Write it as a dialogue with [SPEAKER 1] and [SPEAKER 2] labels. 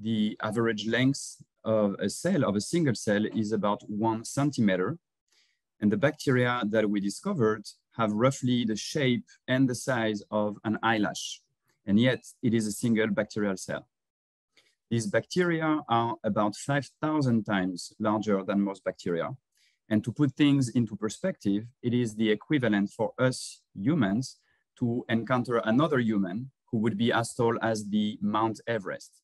[SPEAKER 1] the average length of a cell, of a single cell, is about one centimeter. And the bacteria that we discovered have roughly the shape and the size of an eyelash. And yet it is a single bacterial cell. These bacteria are about 5,000 times larger than most bacteria. And to put things into perspective, it is the equivalent for us humans to encounter another human who would be as tall as the Mount Everest.